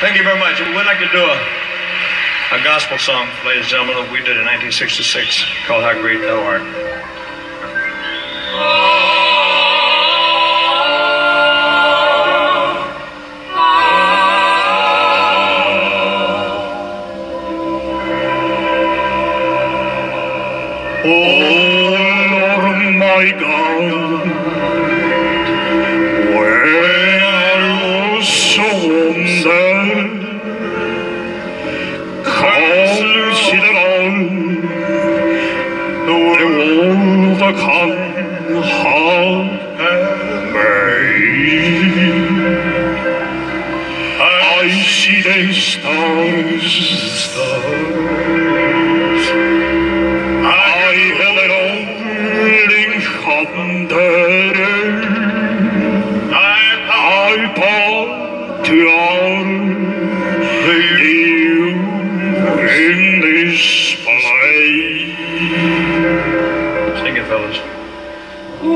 Thank you very much. We'd like to do a, a gospel song, ladies and gentlemen, that we did in 1966 called How Great Thou Art. Oh Lord my God, see the stars, stars. I heller aldrig handere I patriar you in this place Sing it, fellas.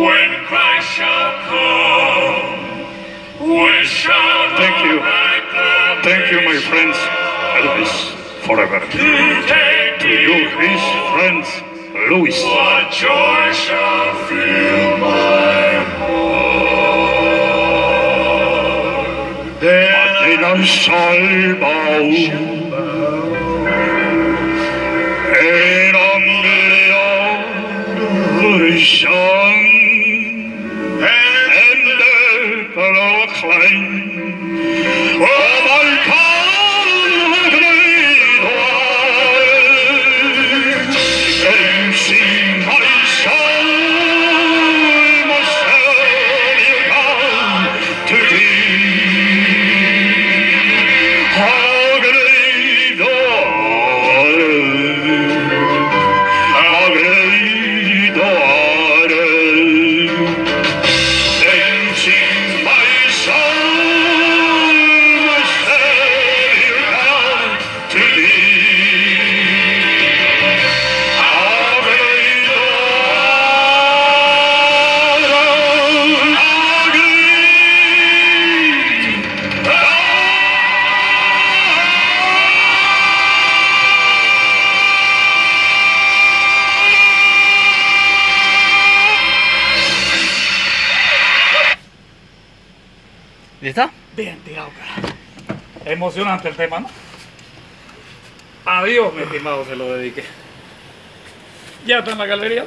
When Christ shall come we shall Thank you. Thank you, my friends. Elvis, forever. To you, his friends, Louis. What joy shall fill my heart? Then I shall bow and humiliation and the proclaim of ¿Listo? Bien tirado, cara. Emocionante el tema, ¿no? Adiós, mi estimado, se lo dediqué. Ya está en la galería.